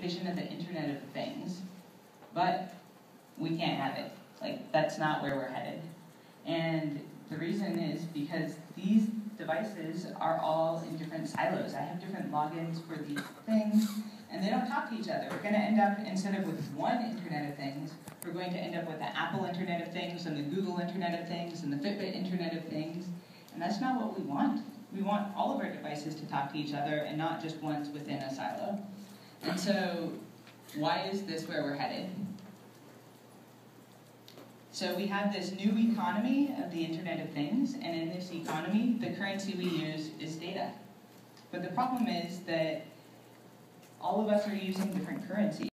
vision of the Internet of Things, but we can't have it. Like, that's not where we're headed. And the reason is because these devices are all in different silos. I have different logins for these things, and they don't talk to each other. We're going to end up, instead of with one Internet of Things, we're going to end up with the Apple Internet of Things, and the Google Internet of Things, and the Fitbit Internet of Things. And that's not what we want. We want all of our devices to talk to each other and not just ones within a silo. And so, why is this where we're headed? So we have this new economy of the Internet of Things, and in this economy, the currency we use is data. But the problem is that all of us are using different currencies.